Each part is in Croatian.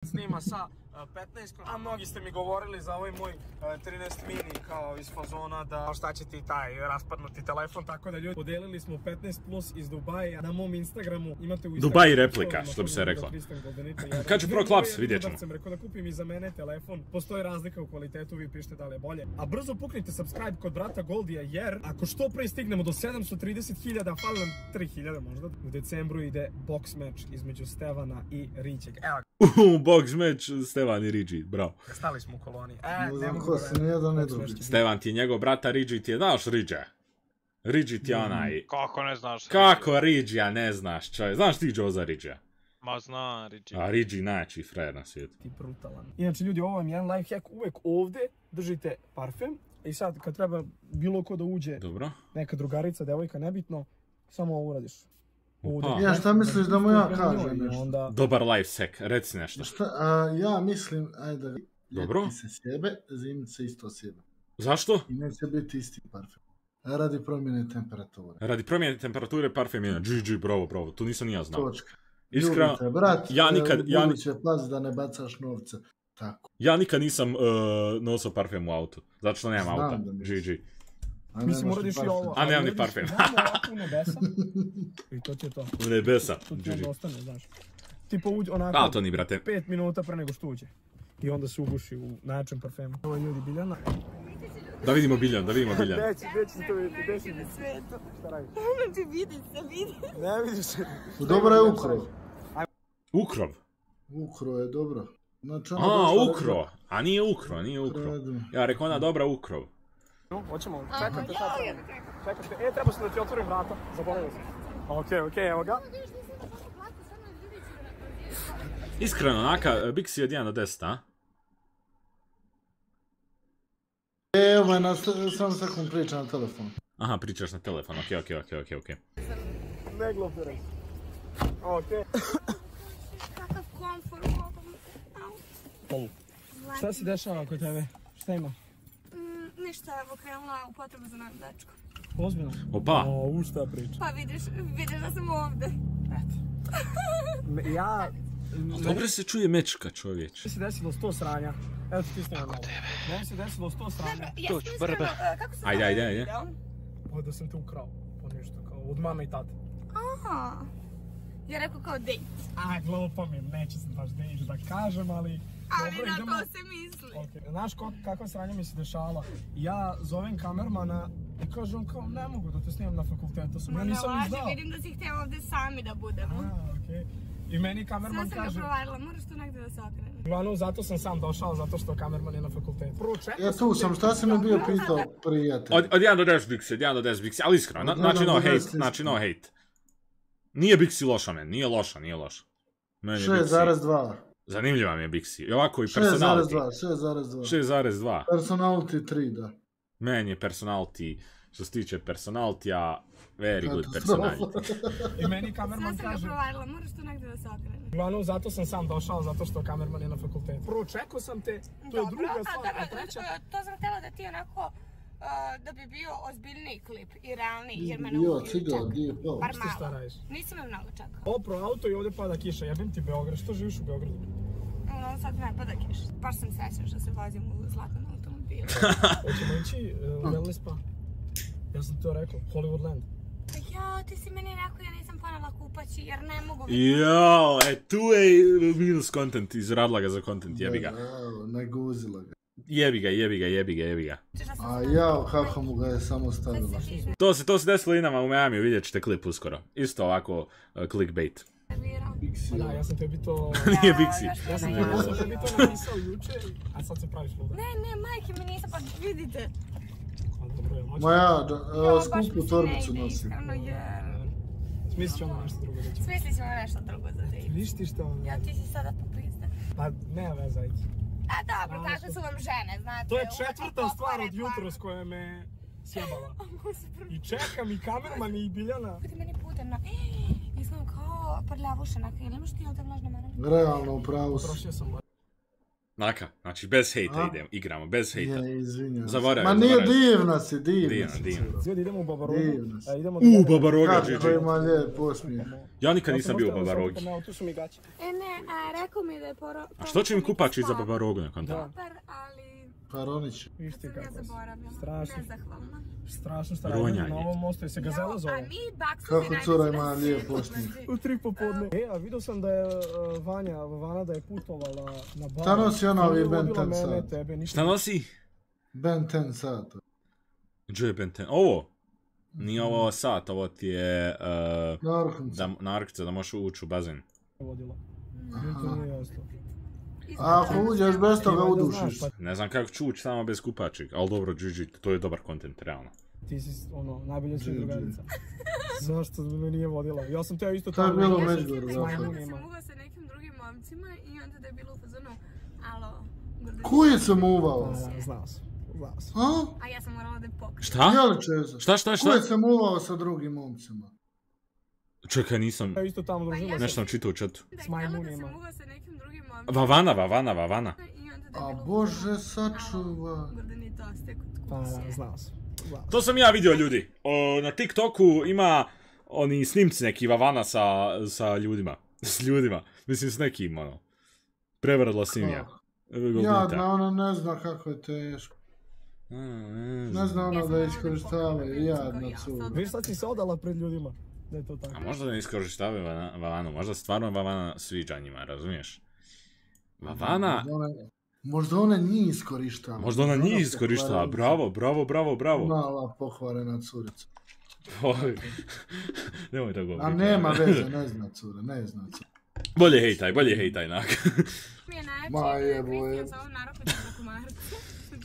snima sa uh, 15 a mnogi ste mi govorili za ovaj moj uh, 13 mini kao iz fazona da šta će ti taj raspadnuti telefon tako da ljudi podelili smo 15 plus iz Dubaja. Na mom Instagramu imate u Instagramu Dubai replika, što bi se reklo. Kad će Pro Clubs, vidjet ćemo. sam rekao da kupim i za mene telefon. Postoji razlika u kvalitetu vi pišete da li je bolje. A brzo puknite subscribe kod brata Goldija jer ako što pre stignemo do 730.000 fali nam 3.000 možda. U decembru ide box match između Stevana i Ričeg evo box match Stevan i Rigi, bravo. Stali smo u koloni. E, Ne ne znam mogu ko se, nijedan ne drugi. Stevan ti je njegov brata, Rigi ti je, znaš Rigi? Rigi ti je onaj... Kako ne znaš? Kako Rigija ne znaš čovjek? Znaš ti Joza Rigija? Ma zna, Rigi. A Rigi najjači frajer na svijetu. biti brutalan. Inače ljudi, ovo vam je jedan life hack, uvek ovdje držite parfem i sad kad treba bilo ko da uđe, Dobro. neka drugarica, devojka, nebitno, samo ovo uradiš. Opa. Ja, šta misliš da mu ja kažem nešto? Onda, Dobar life hack, reci nešto. Šta, a, ja mislim, ajde, Dobro. ljeti se sjebe, zimi se isto sjebe. Zašto? I neće biti isti parfem. Radi promjene temperature. Radi promjene temperature parfem je GG, bravo, bravo, to nisam ni ja znao. Točka. Iskreno, Ljubite, brat, ja nikad- e, ja ni- ubuduće pazi da ne bacaš novce. Tako. ja nikad nisam uh, nosio parfem u autu, zato što nemam Znam auta. da. GG. A mislim, uradiš i ovo. A nemam ni parfem. Ovako u nebesa. I to ti je to. U nebesa. To ti onda ostane, znaš. Tipo uđe onako, A, to ni, brate. 5 minuta pre nego što uđe. I onda se uguši u najjačem parfemu. Ovo je ljudi Biljana. Da vidimo Biljan, da vidimo Biljan. Gdje će, se to vidjeti? Gdje će svetu. Šta radiš? Znači vidi se, vidi. Ne vidiš se. Dobro je ukro. Ukrov. Ukro je dobro. Znači, A, ukro. A nije ukro, nije ukro. Ja rekao ona dobra ukrov. Hoćemo, čekajte sad. Čekajte, e, treba sam da ti otvorim vrata, zaboravio sam. Okej, okej, evo ga. Iskreno, naka, Bixi od 1 do 10, a? Evo me, na, sam sekund priča na telefonu. Aha, pričaš na telefon, okej, okej, okej, okej, okej. Ne glupiraj. Okej. Kakav komfor u ovom autu. Šta se dešava kod tebe? Šta ima? Ništa, evo krenula u potrebu za novim dečkom. Ozbiljno? Opa, O, u šta priča? Pa vidiš, vidiš da sam ovde. Me- Ja... dobro se čuje mečka, čovječ. Meni se desilo sto sranja. Evo ti ti snimam malo. Meni se desilo sto sranja. Ja sam iskreno, e, kako se Ajde, ajde, ajde. O, da sam te ukrao. Pa ništa, kao od mame i tate. Aha. Ja rekao kao dejt. A, glupo mi, neće sam baš da iđu da kažem, ali... Ali Dobro, na idemo- to se misli. Ok, Znaš ko, kakva sranja mi se dešavala? Ja zovem kamermana i kaže on kao ne mogu da te snimam na fakultetu sam. Ja nisam ni znao. vidim da si htjela ovde sami da budemo. A, okej. I meni Sve kamerman sam ga kaže, provarila, moraš tu negdje da se okrene. uglavnom zato sam sam došao, zato što kamerman je na fakultetu. Prvo čekao Ja tu sam, šta si mi bio pitao, prijatelj? Od, od 1 do 10 Bixi, od 1 do 10 Bixi, ali iskreno, znači no hate, znači no hate. Nije Bixi loša, men, nije loša, nije loša. Meni je Bixi, 6,2. Zanimljiva mi je Bixi. I ovako i personality. 6,2, 6,2. 6,2. Personality 3, da. Meni je personality, što se tiče personalitija, very good personality. I meni kamerman sam ga kaže, provarila, moraš tu negdje da se okrene. uglavnom zato sam sam došao, zato što kamerman je na fakultetu. Prvo čekao sam te, to je druga stvar, a treća... to sam htjela da ti onako, uh, da bi bio ozbiljniji klip i realniji, jer mene Jo, uvijek cigar, čeka. di je pao? Bar Šta šta malo. radiš? Nisi me mnogo čekao. Opro auto i ovdje pada kiša, jebem ti Beograd, što živiš u Beogradu? No, sad ne pada kiš. Baš sam srećna što se vozim u zlatnom automobilu. Hoćemo ići uh, u wellness spa. Ja sam to rekao, Hollywoodland. Pa ja, ti si meni rekao ja nisam ponela kupaći jer ne mogu... Jao, e tu je minus content, izradila ga za content, jebi ga. Naguzila ga. Jebi ga, jebi ga, jebi ga, jebi ga. A jao, kako mu ga je samo stavila. To se, to se desilo i nama u Miami, vidjet ćete klip uskoro. Isto ovako, uh, clickbait. Pa da, ja sam tebi to... Nije Bixi. Ja sam, tebi, ja sam tebi to napisao juče, a sad se praviš luda. Ne, ne, majke mi nisam, pa vidite. Dobro? Ma ja, skupu torbicu nosim. Smislit ono nešto drugo reći. Smislit ćemo nešto drugo za dejt. Viš ti što... Ja, ti si sada popizda. Pa nema veze, ajde. A dobro, Znaš kako su vam žene, znate. To je četvrta stvar od reklama. jutros koja me sjebala. I čekam i kamerman i Biljana. Bude meni putem na... Prljavuša neka, ili imaš ti ovdje vlažne marame? Realno, u pravu si. Naka, znači bez hejta A? idemo, igramo, bez hejta. Je, izvinjam. se. Ma nije divna si, divna Divna, si. divna. Zvijed, idemo u Babarogu. E, idemo U, Babaroga, Kako GG. ima lijep osmijeh. Ja nikad nisam bio u Babarogi. Na autu su mi gaće. E ne, a rekao mi da je poro... A što će mi kupač iza Babarogu na konta? Super, ali... Paronić. Viš ti Sam ja kako si. zaboravila. Strašno. Nezahvalna. Strašno šta Ronjanje. radimo na ovom mostu, jesi ga zela Jo, zove? A mi baksuzi Kako cura ima lijep osmijeh. znači. U tri popodne. E, a vidio sam da je uh, Vanja, Vana da je putovala na bar. Šta nosi ona ovi Ben vodila 10 mene, sat? tebe. Šta nosi? Ben 10 sata. Joe Benten. Ovo? Nije ovo sat, ovo ti je uh, Narkomca. da, narkica da možeš ući u bazen. vodila. Aha. To nije jasno. A ako uđeš bez toga udušiš. Ne znam kako ću ući samo bez kupačeg, ali dobro, GG, to je dobar kontent, realno. Ti si, ono, najbolja Dži, dži. drugarica. Zašto me nije vodila? Ja sam teo isto To je tamo. bilo u Ja sam mogla sa nekim drugim momcima i onda da je bilo u fazonu, alo, Gordana. Koji sam uvao? Znao sam. Znao sam. A? A ja sam morala da je pokrenem. Šta? Šta, šta, šta? Koji sam uvao sa drugim momcima? Čekaj, nisam, Ja isto tamo družila Pa ja se. nešto sam čitao u je S majmunima. sam Vavana, Vavana, Vavana. A bože, fazonu, sačuva. Pa, znao sam. Znao sam. To sam ja vidio ljudi. O, na TikToku ima oni snimci neki Vavana sa, sa ljudima. S ljudima. Mislim s nekim, ono. Prevrlo simija. Jadna, ona ne zna kako je teško. Ne zna ona da iskorištava jadna cura. Viš sad si se odala pred ljudima. Da je to tako. A možda ne iskorištavaju Vana- Vavanu, možda stvarno Vavana sviđa njima, razumiješ? Vavana, Možda ona- njih iskorištava. možda ona njih iskorištava, bravo, bravo, bravo, bravo. Mala pokvarena curica. Oj. Nemoj tako A nema veze, ne zna cura, ne zna cura. Bolje hejtaj, bolje hejtaj, nak. Mi je najjače Kristijan.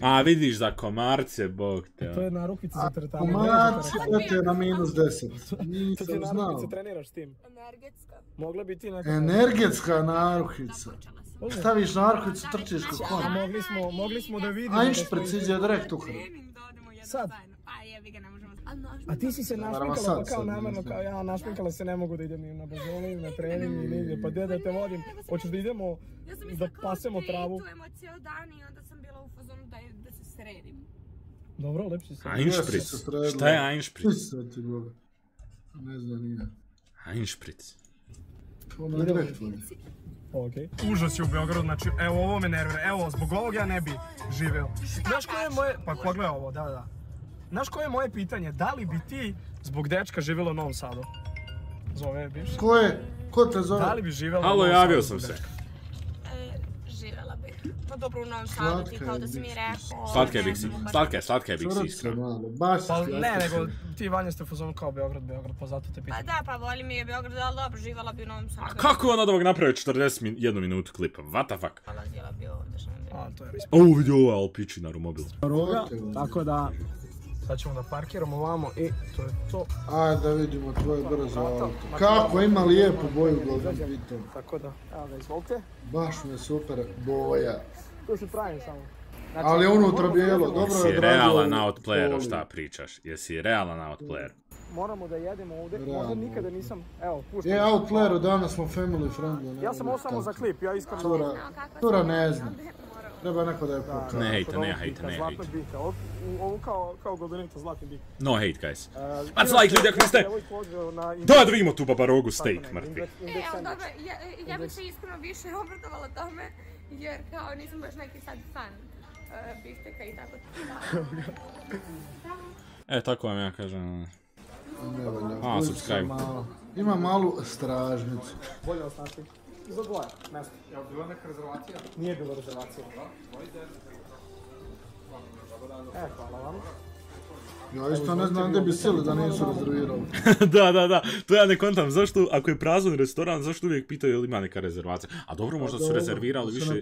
A vidiš za komarce, bog te. To je narukvica za teretanu. Komarci ne lete na minus 10. To ti Nisam je znao. narukvica, treniraš tim. Energetska. Mogla bi ti neka... Energetska. Može. Staviš naruhicu, trčiš kod A konja. mogli smo, mogli smo da vidimo... A da inšprit smo- iđe direkt u da jedno Sad? Pa jebi ga, ne možemo. A, ti si se našminkala pa kao namjerno, kao ja našminkala se ne mogu da idem ni na bazonu, ni na trening, ni nigdje, pa gdje da te vodim, hoćeš da idemo Ja sam da mislila kao pasemo travu. dejtujemo cijel dan i onda sam bila u fazonu da, je- da se sredim. Dobro, lepši se. Einspritz. Šta je Einspritz? Ne znam nije. Einspritz. Ono je. Okej. Užas je u Beogradu, znači evo ovo me nervira, evo zbog ovog ja ne bi živeo. Znaš koje je moje, pa pogledaj ovo, da, da. Znaš koje je moje pitanje, da li bi ti zbog dečka živjela u Novom Sadu? Zove bivši. Ko je? Ko te zove? Da li bi živjela u Halo, Novom javio Sadu sam zbog se. Pa dobro, u Novom Sadu ti kao da si mi rekao. Slatka je ne Bixi. znam, baš- Slatka je, slatka je Bixi, iskreno. baš Pa si ne, slatka nego ti Vanja ste u fazonu kao Beograd, Beograd, pa zato te Pa pitam. da, pa voli mi je Beograd, ali dobro, živala bi u Novom Sadu. A kako je on od ovog napravio 41 minutu klipa? What the fuck? Dolazila bi ovdje što ne A, to je respekt. O, vidio ovo, ali piči na mobil. Tako da, sad ćemo da parkiramo vamo i to je to. Ajde da vidimo tvoje brzo auto. Kako ima lijepu boju Golden Piton. Tako da, evo ga, izvolite. Baš mi je super boja. To se pravim samo. Znači, Ali je unutra bijelo, dobro je Jesi odradio realan u outplayer, šta pričaš? Jesi realan outplayer? Moramo da jedemo ovdje, možda nikada nisam, evo, puštam. Je, Outplayeru danas smo family friendly. Ja sam ovo samo za klip, ja iskreno... Cura, cura ne zna. Treba neko da je pokaže. Ne hejte, ne hejte, ne hejte. ovo, kao, kao goldenita zlatni bik. No hate, guys. Uh, Bac like ljudi ako niste... Da, da vidimo tu babarogu steak, mrtvi. E, ali dobro, ja, ja bih se iskreno više obradovala tome, jer kao nisam baš neki sad fan uh, bifteka i tako. E, tako vam ja kažem. Ne valja. A, Uđi subscribe. malo. Ima malu stražnicu. Bolje ostati. Za dvoje, mjesto. Je li bila neka rezervacija? Nije bila rezervacija. E, hvala vam. Ja isto ne znam gdje bi sili da nisu rezervirali. da, da, da, to ja ne kontam. Zašto, ako je prazan restoran, zašto uvijek pitaju je li ima neka rezervacija? A dobro, možda su dobro, rezervirali više,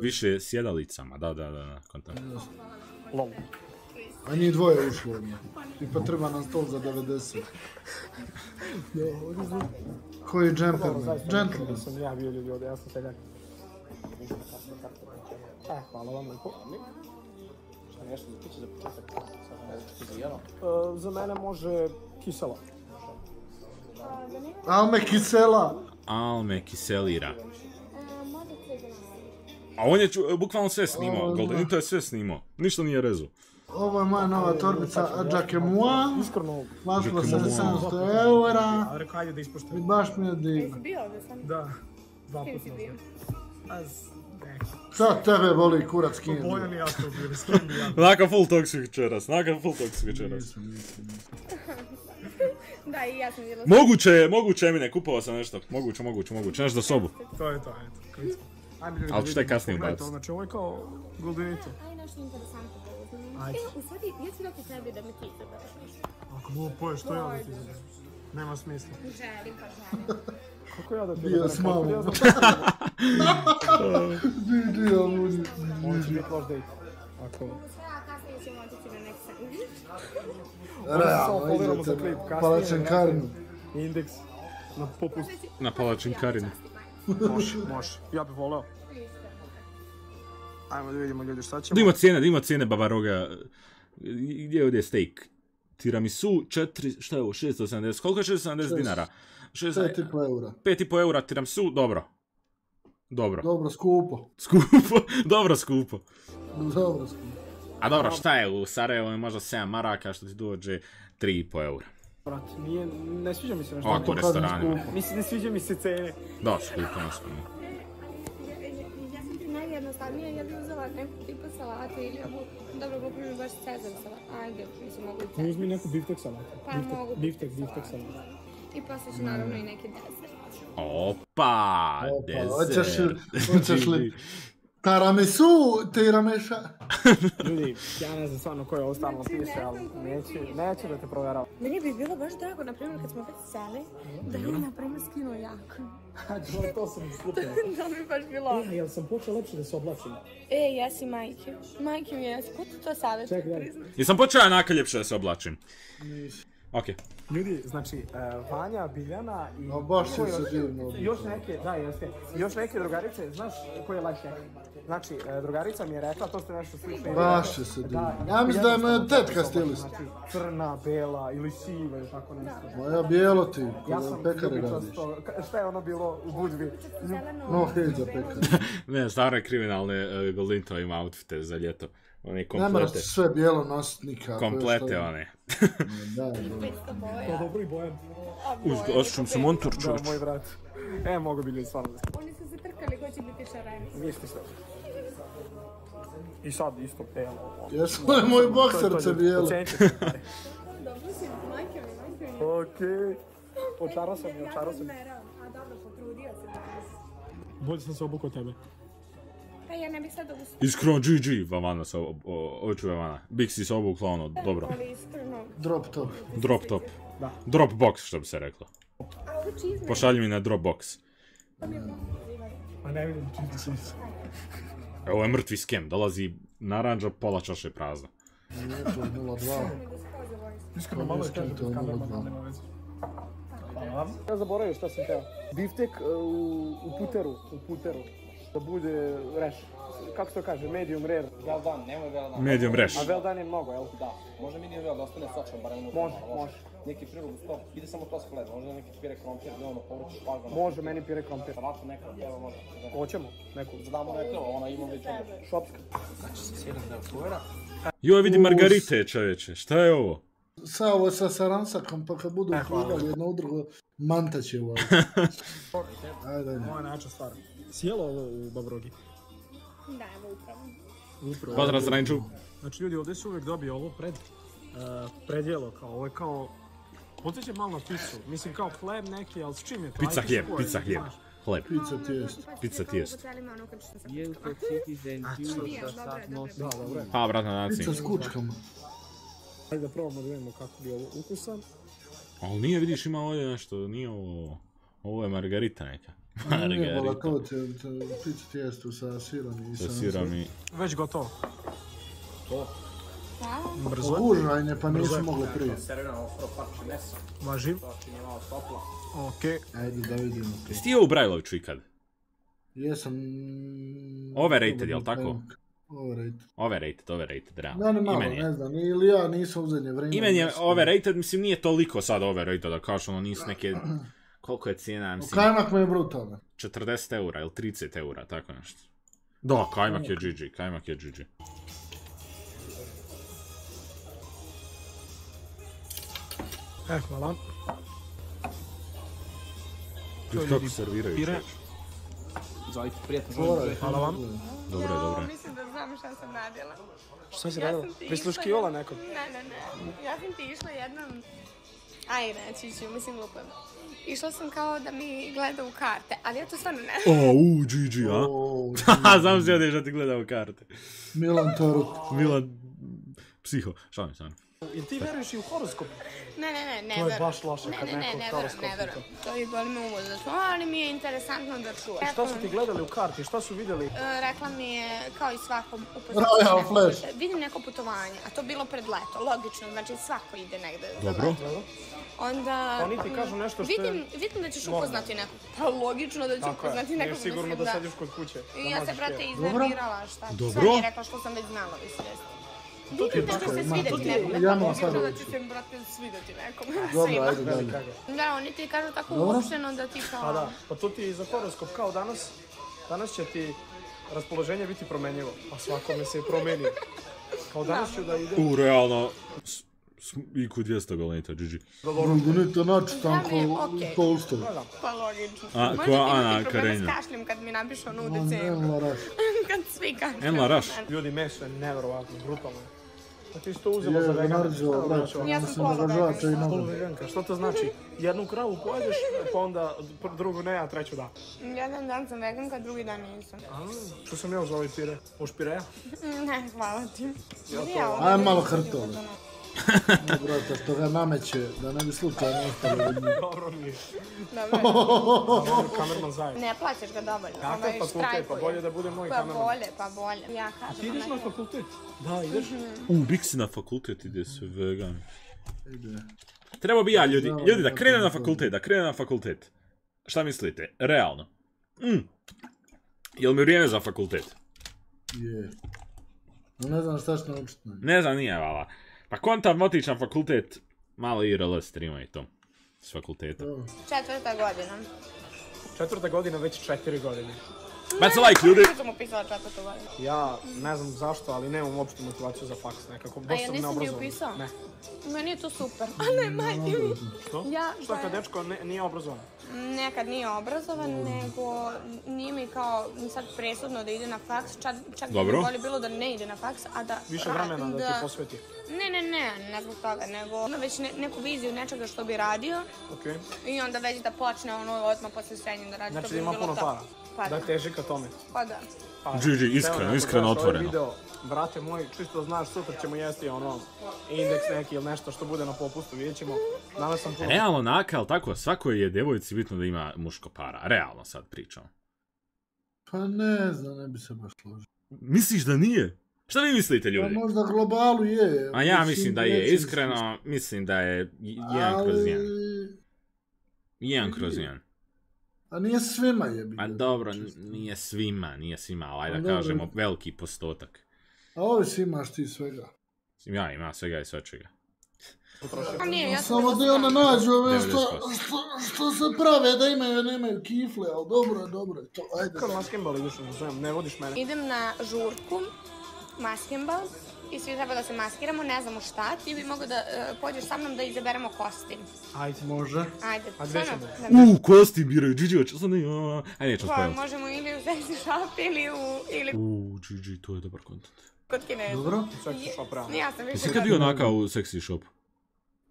više sjedalicama, da, da, da, da, kontam. Lol. A njih dvoje ušlo odmah. I pa treba nam stol za 90. Koji džemperman? Gentleman. Sam ja bio ljudi ovdje, ja sam seljak. E, hvala vam lepo. Šta nešto piće za početak? E, za mene može kisela. Alme kisela. Alme kiselira. A on je ču- bukvalno sve snimao, Goldenito je sve snimao. Ništa nije rezu. Ovo je moja nova torbica. Iskreno, Platila sam Jacquemus. 700 eura. I baš mi je Jesi divno. bio ovdje sam? Da, dva puta Šta tebe boli kurac s kim? je Bojan i ja smo bili, s kim bi ja. Naka full toxic večeras, naka full toxic večeras. Nisam, nisam, nisam. Da, i ja sam bila. Moguće je, moguće je Emine, kupovao sam nešto. Moguće, moguće, moguće. Nešto za sobu. To je to, eto. ljudi, Ali šta je kasnije ubaciti? Znači ovo je kao Goldenito. Aj, nešto interesantno uzmem. Ajde. E, u stvari, ja ću dati tebi da mi ti izabereš. Ako mogu poješ, što ja da ti izaberem? Nema smisla. Želim, pa želim. Kako ja da ti Bio s mamom. ja ja budim. Ovo će biti loš dejt. Ako... Na Realno, idete klip, kasnije, palačankarnu. Indeks. Na popust. Na palačinkarinu. Može, može. Ja bih voleo. Ajmo da vidimo ljudi šta ćemo. Da ima cijene, da ima cijene babaroga. Gdje je ovdje steak? Tiramisu 4, šta je ovo, 670, koliko je 670 Šest. dinara? 6, 5,5 eura. 5,5 eura tiramisu, dobro. Dobro. Dobro, skupo. Skupo, dobro skupo. Dobro, skupo. A dobro, šta je u Sarajevu je možda 7 maraka što ti dođe 3,5 eura. Brat, nije, ne sviđa mi se nešto. Ovako u restoranima. Mislim, ne sviđa mi se cene. Da, skupo nešto. Ja sam ti najjednostavnije, ja bih uzela neku tipa salatu ili ovu, dobro, kako mi baš cezar salat. Ajde, mislim, mogu i cezar. Uzmi neku biftek salatu. Pa Biftek, mogu biftek, biftek salatu. I poslije ću naravno i neki desert. Opa, Opa, hoćeš hoćeš li- Taramisu, tirameša. Ljudi, ja ne znam stvarno koje ovo stalno piše, ali neću, neću da te proveravam. Meni bi bilo baš drago, na primjer, kad smo već seli, da je on, na primjer, skinuo jaknu. Hađe, to sam slupio. to bi baš bilo. E, jel sam počeo lepše da se oblačim? E, jesi majke. Majke mi jesi. Ko ti to savjet? Čekaj, priznam? Jesam počeo ja nakaljepše da se oblačim. Ok. Ljudi, znači, e, Vanja, Biljana i... A baš se još- divno Još neke, da, jeste. Još neke drugarice, znaš koji je life hack? Znači, e, drugarica mi je rekla, to ste nešto slično. Baš se divno. Da, Ja mislim da je moja tetka znači, stilist. Znači, crna, bela ili siva ili tako nešto. Moja bijelo ti, Ja kada sam pekare radiš. šta je ono bilo u Budvi? No hate za pekare. Ne, stvarno kriminalne uh, Golinto ima outfite za ljeto. One Ne moraš komplete. sve bijelo nositi nikako. Komplete one. Da, da. 500 To boja. dobro i bojan. Uz, osjećam se montur Da, čovječ. moj brat. E, mogu bi ljudi stvarno da Oni su se trkali ko će biti šareni. Ništa što. I sad isto belo. Jesu li moj bokserce bijelo? Dobro si, majke mi, majke mi. Okej. Očarao sam je, očarao sam. A dobro, potrudio se. Bolje sam se obukao tebe. Pa ja ne bih sad ovu Iskreno GG, Vavana sa oču Vavana. Bixi se obukla ono, dobro. ali iskreno. Drop top. Drop top. Da. Drop box, što bi se reklo. A ovo čizme. Pošalji mi na drop box. A ne vidim čiti se. Ovo je mrtvi skem, dolazi naranđa, pola čaše prazna. Nije to 0,2. Iskreno Pa malo je kamermana, mogla. nema veze. Hvala. Ja zaboravio šta sam teo. Biftek e, u, u puteru, u puteru. Da bude reš. Kako se to kaže, medium rare. Well done, nemoj well done. Medium reš. A well done je mnogo, jel? Da, može medium well da ostane sočan, barem unutra. Može, može. Neki prirod uz to, ide samo to skled, može neki pire krompir, ne ono povrće, špargo. Može meni pire krompir. Salatu neka, evo može. Hoćemo, neku. Zadamo da je to, ona ima već onda. Šopska. Sjedam da je fuera. Joj, vidi margarite, čovječe, šta je ovo? Sa ovo sa saransakom, pa kad budu hodali jedno u drugo, manta će ovo. Ajde, ajde. Ovo je najjača stvar. Sjelo ovo u Babrogi. Da, evo upravo. Upravo. Pozdrav za Ranđu. Znači ljudi ovdje se uvijek dobije ovo pred, uh, predjelo, kao ovo je kao, podsjeća malo na picu, mislim kao hleb neki, ali s čim je to? Pizza hljeb, pizza hljeb. Hleb. Pizza tijest. Pizza tijest. Je. Pa, brat na naci. Pizza s kučkama. Ajde da probamo da vidimo kako bi ovo ukusan. Ali nije, vidiš, ima ovdje nešto, nije ovo... Ovo je margarita neka. Nije bola Margarita. to te, te pizza tijestu sa sirom i Sa sirom i... Već gotovo. Hvala. Brzo. Užajne, pa nisu je. mogli prije. To malo toplo. Okej. Ajde da vidimo. to. Jesi ti jeo u Brajloviću ikad? Jesam... Overrated, jel tako? Overrated. Overrated, overrated, realno. Ja ne malo, je. ne znam, ili ja nisam u zadnje vrijeme. Imen je overrated, mislim nije toliko sad overrated da kažeš ono nisu neke... Koliko je cijena, mislim, Kajmak mi je brutalno. 40 eura ili 30 eura, tako nešto. Da, kajmak je GG, kajmak je GG. E, hvala. Ljudi kako serviraju Pire. čovječ. Zovite, prijatno. Moraj, Hvala vam. Dobro je, dobro je. Mislim da znam šta sam radila. Šta si radila? Prisluškivala nekog? Ne, ne, ne. Ja sam ti išla jednom... Aj, reći ću, mislim glupo. je. Išla sam kao da mi gleda u karte, ali ja to stvarno ne O, u, GG, a? Haha, znam se da ti gledao karte. Milan Toruk. Milan, psiho, šalim se. Jel ti veruješ i u horoskop? Ne, ne, ne, ne To je baš loše Ne, kad ne, ne, neko ne horoskop ne pita. verujem. To je boli me uvo za to, ali mi je interesantno da čujem. Šta su ti gledali u karti? Šta su vidjeli? E, Rekla mi je, kao i svakom, Flash. Vidim neko putovanje, a to bilo pred leto, logično, znači svako ide negde. za Dobro. leto. Onda... Oni ti kažu nešto što je vidim, Vidim da ćeš normalno. upoznati nekog. Pa logično da ću Tako je. upoznati Nije nekog. sigurno mislim, da sediš kod kuće. I ja se, brate, iznervirala, šta? Dobro. Sve mi je rekla što sam već znala, vi. Vidim da će se svidjeti nekome, ja logično sad da će se, brate, svidjeti nekome. Dobro, ajde dalje. Da, oni ti kažu tako uopšteno da ti kao... Pa da, pa to ti je za horoskop kao danas. Danas će ti raspoloženje biti promenjivo, a svakome se promeni. Kao danas ću da idem U, realno, IQ 200 golenita, GG. tanko okej. polster. Da, da. Pa logično. A, Možda ko Ana Karenina. s kašljem kad mi napišu ono u decembru. kad svi kašlju. Enla Raš. Ljudi, meso je neverovatno, brutalno. A ti si to uzela za znači? Ja sam pola veganka. Što to znači? Jednu kravu pojedeš, pa onda drugu ne, a treću da. Jedan dan sam veganka, drugi dan nisam. A, što sam ja uz ovaj pire? Už pireja? Ne, hvala ti. Aj malo hrtove. Ne, brate, što ga nameće, da ne bi slučajno ostalo od njih. Dobro mi je. Dobro. Kamerman zajedno. Ne plaćaš ga dovoljno. Kako je fakultet, pa štrajkuje. bolje da bude moj Pa kamerman. bolje, pa bolje. Ja kažem. Ti ideš na fakultet? Da, ideš. U, Biksi na fakultet ide sve vegan. Ide. Treba bi ja, ljudi, Da, ljudi, da krenem to na fakultet, da krenem na fakultet. Šta mislite? Realno. Mm. Jel mi vrijeme za fakultet? Je. No ne znam šta ću naučiti. Ne znam, nije vala. Pa kontam otići na fakultet, malo IRL streama i to. S fakulteta. Dobro. Četvrta godina. Četvrta godina, već četiri godine. Baci like, ljudi! Ja sam upisala četvrtu godinu. Ja ne znam zašto, ali nemam uopšte motivaciju za faks nekako. A Baš ja sam nisam ni neobrazovan. upisao? Ne. Meni je to super. A ne, majke mi. Što? Ja, Šta da. kad dečko ne- nije obrazovan? Nekad nije obrazovan, nego nije mi kao sad presudno da ide na faks, čak, čak bi Dobro. mi bolje bilo da ne ide na faks, a da... Više ra- vremena da ti posveti. Ne, ne, ne, ne zbog toga, nego ima već ne- neku viziju nečega što bi radio Okej. i onda već da počne ono odmah posle srednje da radi. Znači da ima bilo puno to. para. Pa Da da, teži ka tome. pa da. Pa, GG, iskreno, iskreno, ovaj otvoreno. Video, brate moj, čisto znaš, sutra ćemo jesti ono, indeks neki ili nešto što bude na popustu, vidjet ćemo. Danas sam puno... Realno naka, ali tako, svakoj je djevojci bitno da ima muško para. Realno sad pričam. Pa ne znam, ne bi se baš složio. Misliš da nije? Šta vi mislite, Pa ljudi? možda globalu je. A ja Mislim, da je, iskreno, mislim da je jedan kroz jedan. Jedan kroz jedan. A nije svima je Pa dobro, nije svima, nije svima, ali ajde da dobro. kažemo veliki postotak. A ovisi imaš ti svega. Ja ima svega i svečega. A nije, ja sam Samo da skromna. nađu ove što, 90%. što, što se prave da imaju, nemaju kifle, ali dobro je, dobro je to, ajde. Kad maskembal ideš, ne vodiš mene. Idem na žurku, maskembal, i svi treba da se maskiramo, ne znamo šta, ti bi mogao da e, pođeš sa mnom da izaberemo kostim. Ajde. Može. Ajde, A gde stvarno, ćemo? da- U, kosti biraju, Gigi, hoće sad ne, ajde neću Pa spojiti. možemo ili u sexy shop ili u, ili U, Gigi, to je dobar kontent. kod kineza. Dobro. Seksi shop, realno. Ja sam više Jesi kad bio onaka u seksi shop?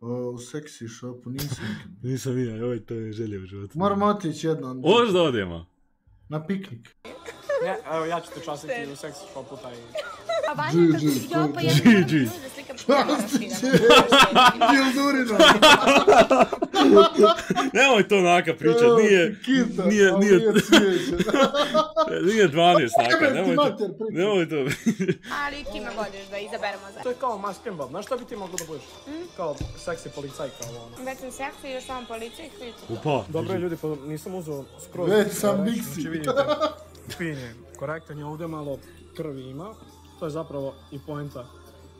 O, u seksi shopu nisam. Nisam ja, ovaj to je želio u životu. Moramo otići jednom Možda odemo. na piknik. Ne, evo ja ću te častiti u seksi shopu taj... Pa vanja kad Gigi, ja pa ja moram da slikam. Gildurina. Nemoj to onaka pričat, nije, Kita, nije, ali nije, nije cvijeće. nije 12 naka, ti nemoj to, nemoj to. Ali kime vodiš da izaberemo za? To je kao maskembal, znaš šta bi ti moglo da budeš? Mm. Kao seksi policaj, kao ono. Već sam seksi, još samo policija i. Upa, Dobro je, ljudi, pa nisam uzeo skroz. Već sam vidite, fin je, korektan je, ovdje malo krvi ima. To je zapravo i poenta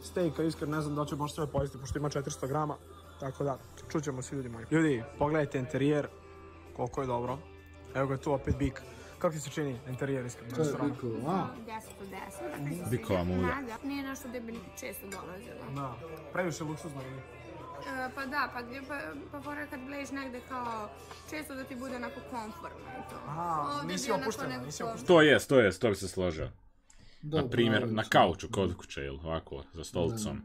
stejka, iskreno ne znam da ću baš sve pojesti, pošto ima 400 grama. Tako da, čućemo svi ljudi moji. Ljudi, pogledajte interijer, koliko je dobro. Evo ga tu opet Bik. Kako ti se čini interijer iskreno? To je restorana? Bikovo, a? 10 od 10. Dakle, što se Bikova mulja. Nije nešto gdje bi često dolazila. Da, previše luksuzno ili? E, pa da, pa, pa, pa fora je kad negdje kao često da ti bude onako komfortno i to. Aha, nisi opuštena, nisi opuštena. To jest, to jest, to bi se složio. Dobro, Na primjer, na kauču kod kuće ili ovako, za stolicom.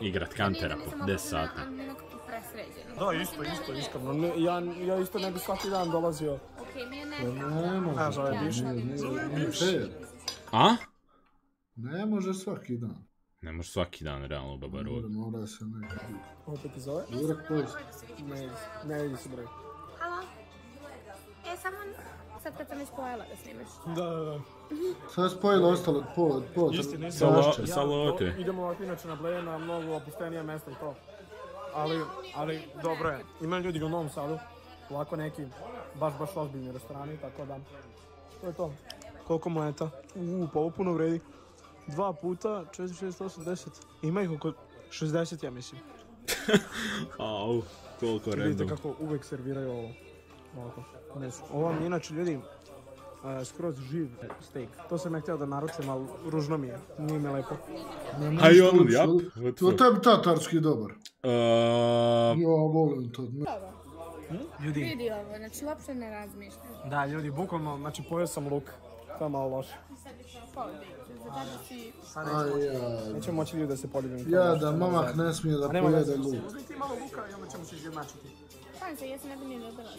Igrat kantera Nije da po nisam 10 opuštena, sati. ali nekako presređeno. Da, isto, ne, isto, ne, ne. iskreno. Ne, ja, ja isto ne bi svaki dan dolazio. Okej, mi je Ne. A? Ne može svaki dan. Ne može svaki dan, realno, baba Mora, rod. mora se nekad. Opet ti zove? Urak post. Ne, ne vidi se broj. Halo? E, samo sad kad sam već pojela da snimaš. Da, da, da. Sad je spojilo ostalo po, po, Istina, istina. Salote. do- idemo ovako inače na Bleje na mnogo opuštenija mesta i to. Ali, ali dobro je. Imaju ljudi u Novom Sadu. Ovako neki baš, baš ozbiljni restorani, tako da. To je to. Koliko moneta? Uuu, pa ovo puno vredi. Dva puta, 4, 6, 8, 10. Ima ih oko 60, ja mislim. Au, koliko Vidite random. kako uvek serviraju ovo. Ovako. Ovo vam je inače, ljudi, skroz živ steak. To sam ja htio da naručim, ali ružno mi je. Nije mi lepo. A i ništa on, lepše, jap, To tebi tatarski dobar. Uh, Ja volim to. Ljudi, Vidi ovo, znači uopšte ne razmišljam. da, ljudi, bukvalno, znači pojeo sam luk. To je malo loše. Sad Aj, nećemo, ja. nećemo moći ljudi da se poljubimo. Ja da mamak ne smije da A nema pojede luk. Uzmi ti malo luka i onda ćemo se izjednačiti. Šalim se, jesam ne bi ni dobila.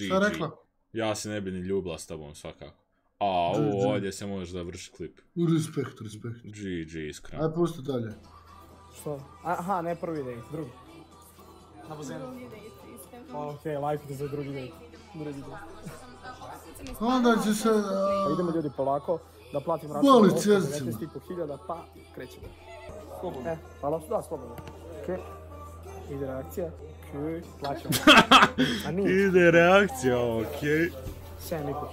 Au. Šta GG. rekla? Ja se ne bi ni ljubila s tobom svakako. A, GG. ovo ovdje se možeš da vrši klip. Respekt, respekt. GG, iskreno. Aj pusti dalje. Što? Aha, ne prvi dejt, drugi. Na bazenu. Dejt, iskreno. Okej, lajkujte za drugi dejt. Drugi dejt. Onda će se... Pa a, idemo ljudi polako, da platim račun. Boli za cjezicima. 19.500, pa krećemo. Slobodno. E, hvala, da, slobodno. Okej. Ide reakcija. Plaćamo. A nije, Ide reakcija, okej. 7.500.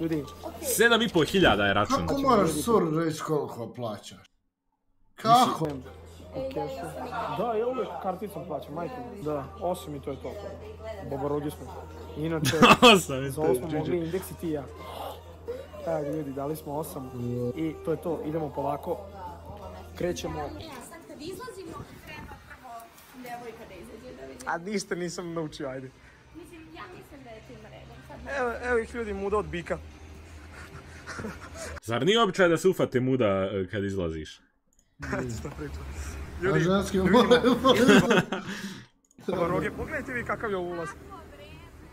Ljudi, Sedam i pol hiljada je račun. Kako moraš sur reći koliko plaćaš? Kako? Da, ja uvijek karticom plaćam, majke. Da, osam i to je to. Bobarogi smo. Inače, za to ovo je smo GG. mogli indeks i ti i ja. Evo ljudi, dali smo osam. I to je to, idemo polako. Krećemo. A ništa nisam naučio, ajde. Mislim, ja mislim da je tim redom. Sad Evo, evo ih ljudi, muda od bika. Zar nije običaj da se ufate muda e, kad izlaziš? Šta pričam? A Ljudi, ženski moraju... Bobaroge, pogledajte vi kakav je ovo ulaz.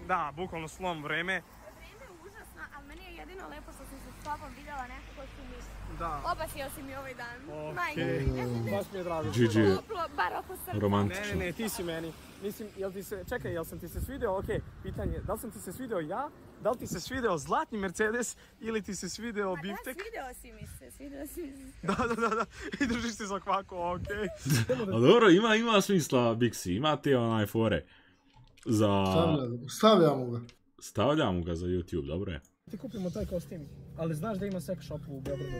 Da, bukvalno slom vreme. Vreme je užasno, ali meni je jedino lepo što sam se tobom vidjela nekako si mi... Da. Obasio si mi ovaj dan. Okej. Majke. Baš mi je drago. Toplo, bar oko srca. Ne, Romantično. ne, ne, ti si meni. Mislim, jel ti se, čekaj, jel sam ti se svidio, okej, pitanje, da li sam ti se svidio ja, da li ti se svidio zlatni Mercedes ili ti se svidio Da, biftek? svidio si mi se, svidio si mi se. Da, da, da, da, i držiš se za kvaku, okej. A dobro, ima, ima smisla, Bixi, ima te onaj fore. Za... Stavljamo- Stavljamo ga. Stavljamo ga za YouTube, dobro je. Ti kupimo taj kostim, ali znaš da ima sex shop u Beogradu.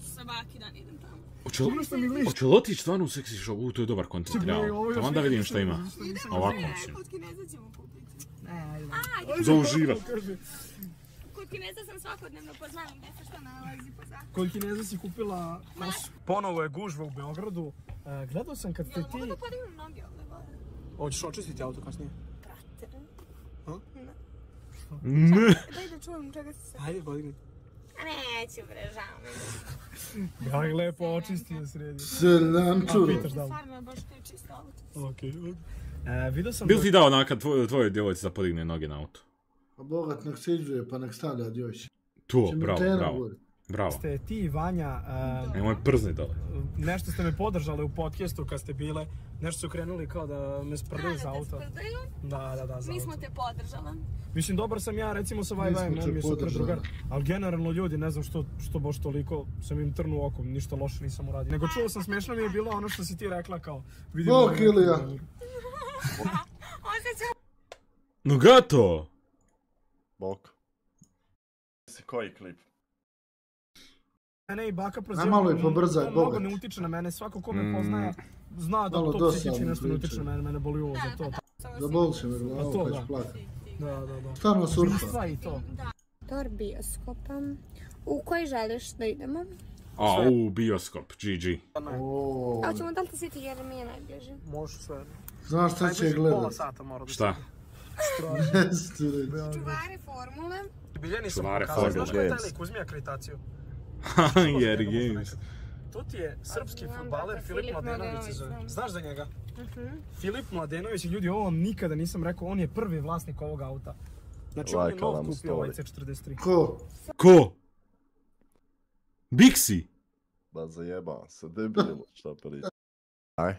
Svaki dan idem tamo. Hoće li, hoće li otići stvarno u seksi shop? U, to je dobar kontent, realno. Tamo da vidim šta ima. Ovako mislim. Kod Kineza ćemo kupiti. Za uživat. Kod Kineza sam svakodnevno po znam gdje se što nalazi po zakonu. Kod Kineza si kupila masu. Ponovo je gužva u Beogradu. E, gledao sam kad ste Jel mogu ti... da podignem noge ovdje gore? Hoćeš očistiti auto kasnije? Ne. Daj da čujem čega si se... Ajde, podigni. A neću bre, žao mi. je. Ja ih lepo očisti da sredi. Seljan A, čuro. pitaš da li? Stvarno je baš to je čisto auto. Okej. E, vidio sam... Bil da- ti dao nakad tvoj, tvojoj djevojci da podigne noge na auto? A bogat nek se iđuje pa nek stavlja djojče. To, bravo, tena bravo. gore. Bravo. ste ti i Vanja, e, Nemoj przni dole. nešto ste me podržali u podcastu kad ste bile, nešto su krenuli kao da me sprdaju za auto. Da, da, da, za Mi smo te podržala. Mislim, dobar sam ja, recimo sa Vaj Mi smo Vajem, te on mi je super podržali. drugar, ali generalno ljudi, ne znam što, što baš toliko sam im trnu okom, ništa loše nisam uradio. Nego čuo sam, smiješno mi je bilo ono što si ti rekla kao... Vidim No gato! Bok. Koji klip? Mene i baka proziva, malo i pobrzaj, mnogo bogat. ne utiče na mene, svako ko me Mm. poznaje zna da Malo to psihički nešto ne utiče na mene, mene boli uvo za to. Zabol će me A to, glavu kad da. ću plakat. Da, da, da. Stvarno surfa. Sva i to. Tor bioskopa. U koji želiš da idemo? A, u, bioskop, GG. O, A ćemo da li ti City jer mi je najbliži. Može sve. Znaš šta će gledat? da Šta? Čuvari formule. Čuvare pokazao. Formula Znaš ko je taj lik? Uzmi akreditaciju. Jer games. Tu ti je srpski futbaler brate, Filip Mladenović se zove. Mladenović, Znaš za njega? Mhm. Filip Mladenović, ljudi, ovo vam nikada nisam rekao, on je prvi vlasnik ovog auta. Znači on je nov kupio ovaj story. C43. Ko? Ko? Bixi? Ba zajebam se, debilu, šta priča. Aj.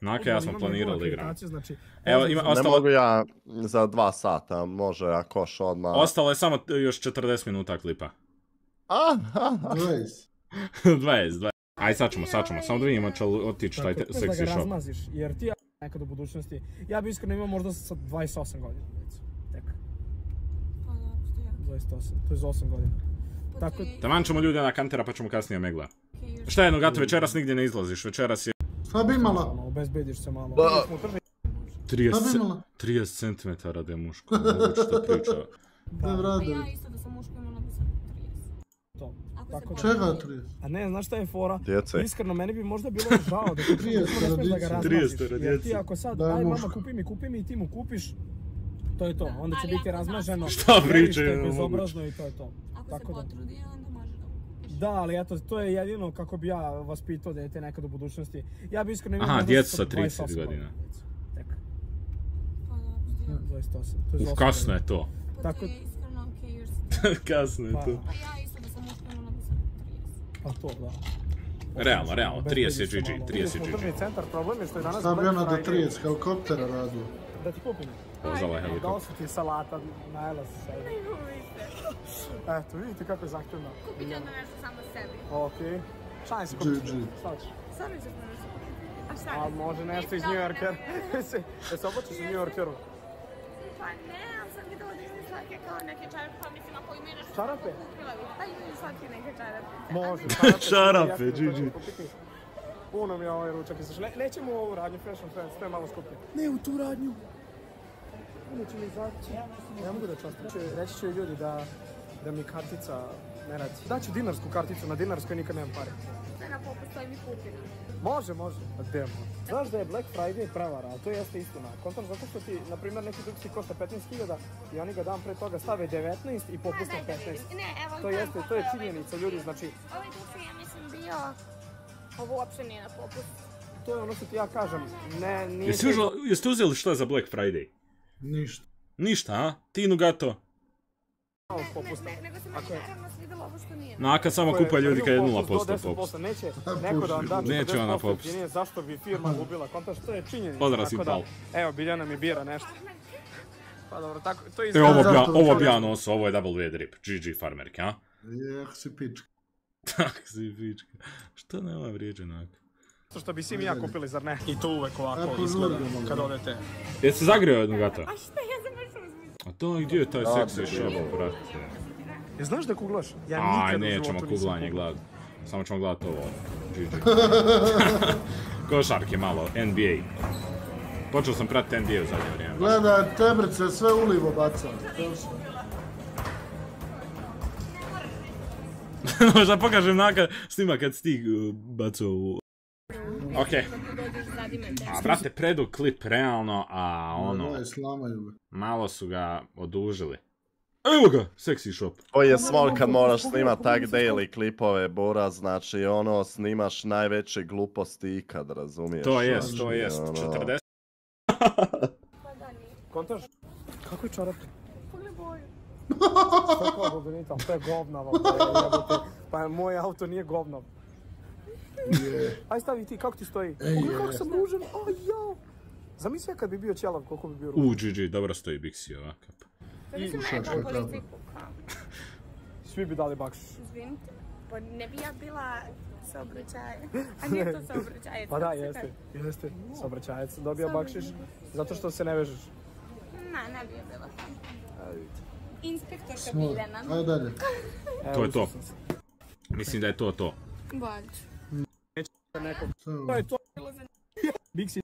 Naka, ja planirao njegovu da igram. Znači, Evo, ima, Ne ostalo, mogu ja za dva sata, može ako koš odmah. ostalo je samo još 40 minuta klipa. A, a, a. 20. 20, 20. Aj, sad ćemo, sad ćemo. Samo da vidimo će li otići taj te- Tako, da seksi ga shop. razmaziš, jer ti ja nekad u budućnosti, ja bi iskreno imao možda sa 28 godina, recimo, tek. 28, to je za 8 godina. Tako, Taman ćemo ljude na kantera pa ćemo kasnije megla. Šta je, Nogato, večeras nigdje ne izlaziš, večeras je Šta bi imala? obezbediš se malo. Da. Mi smo trži- 30, Šta bi ce- imala? 30 cm da je muško, mogu što priča. Da Pa vrade. ja isto da sam muško imala bi sam 30. to. Ako Tako se da- Čega 30? A ne, znaš šta je fora? Djece. Iskreno, meni bi možda bilo žao da kupim, 30 ne smiješ da ga radice. razmaziš. 30 Jer ti ako sad, Da je aj mama kupi mi, kupi mi i ti mu kupiš, to je to. Onda će biti razmaženo. Šta pričaju, je bezobrazno i to je to. Ako Tako se potrudi, onda može da kupiš. Da, ali eto, to je jedino kako bi ja vaspitao dete nekad u budućnosti. Ja bi iskreno imao Aha, djeca sa 28 30 godina. Tek, Pa dobro. 28. To je za Uf, kasno je to. Pa Tako- ti kasno je Pa, to. Pa ja pa to, da. Realno, realno, 30 je Obezbedi se GG, malo. 30 je Vidjeli smo GG. centar, problem je što je danas Šta bi ona do Friday. 30 helikoptera radio? Da ti kupim. Pozvala je Dao helikopter. sam ti salata, najela si sebi. Eto, vidite kako je zahtjevno. Kupit ću onda nešto samo sebi. Okej. Šta ne si kupiti? GG. Šta ćeš? Ćeš me nešto kupiti. A šta? A može nešto iz New Yorker. Se se se obačiš u New Yorkeru. Pa ne, svake kao neke čarape, mislim ako imaju nešto Čarape? Pa imaju svake neke čarape. Može. Čarape, GG. Puno mi je ovaj ručak izašao. Ne, nećemo u ovu radnju Fashion Friends, to je malo skuplje. Ne, u tu radnju. Puno će mi izaći. Ne mogu da častim. Reći će ljudi da, da mi kartica ne radi. Daću dinarsku karticu, na dinarskoj nikad nemam pare. Na popustu i mi kupila. Može, može. Može? Znaš da je Black Friday prevara, ali to jeste istina. Kontam zato što ti, na primjer, neki duksi košta 15.000 i oni ga dan pre toga stave 19 i da 15. vidim. Ne, evo To jeste, to je činjenica, ljudi, znači, Ovaj duks je, ja mislim, bio... Ovo uopšte nije na popustu. to je ono što ti ja kažem. Ne, nije... Jeste, uzeli šta za Black Friday? Ništa. Ništa, a? Ti, Nogato? Ne, nego se Ako meni naravno svidjelo ovo što nije. Naka samo Ako je kupa ljudi kad je real 0% popust do popust. 10%, Neće neko da vam da 40% Neće ona popust. jeftinije, zašto bi firma gubila kontaš, to je činjenica. Da- Simpal. Evo, Biljana mi bira nešto. Pa dobro, tako, to je E, ovo bi ja, ovo bi ja ovo je double drip, GG farmerke, a? Jeh si pička. Tak si pička. Što nema vrijeđenak? Zato što bi svi mi ja kupili, zar ne? I to uvek ovako Ako izgleda kad odete. Jesi se zagrio jednog gata? A šta, ja. A to gdje je taj seksi da. brate? Je znaš da kuglaš? Ja Aj, nećemo kuglanje gledat. Samo ćemo gledat ovo. GG. Košarke malo, NBA. Počeo sam pratiti NBA u zadnje vrijeme. Gledaj, tebrice sve ulivo baca. Možda pokažem naka snima kad stig uh, bacao u... Me. A brate, predu klip realno, a ono, malo su ga odužili. Evo ga, seksi shop. To je smol kad moraš snimat tak daily klipove, Bora, znači ono, snimaš najveće gluposti ikad, razumiješ? To jest, to Znači, jest. ono, 40. Pa da nije. Kontaš? Kako je čarape? Pogledaj boju. Što je? To je govnava. pa jebote. Pa moj auto nije govnav. Aj stavi ti, kako ti stoji? Pogledaj kako sam ružan, o jao. Zamisli kad bi bio ćelav, koliko bi bio ružan. U, GG, dobro stoji Bixi ovakav. To mislim na što je politiku. kao. Svi bi dali bakšiš. Izvinite. Pa ne bi ja bila saobraćaj. A nije to saobraćaj. Pa da, jeste, jeste. Saobraćajac dobija bakšiš, zato što se ne vežeš. Ne, ne bi ja bila tam. Inspektorka. Biljana. Ajde dalje. To je to. sam. Mislim da je to to. Bolj. Nekog. To je to. Bixi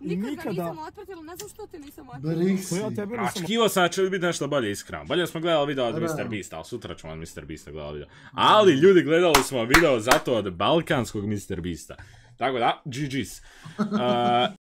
Nikad ga nikada... nisam otpratila, ne znam što te nisam otpratila. Briksi. To ja tebe A nisam... očekivao sam da će biti nešto bolje iskreno. Bolje smo gledali video od. Mr. Beasta, ali sutra ćemo od Mr. Beasta gledali video. Ali ljudi gledali smo video zato od balkanskog Mr. Beasta. Tako da, GG's. Uh,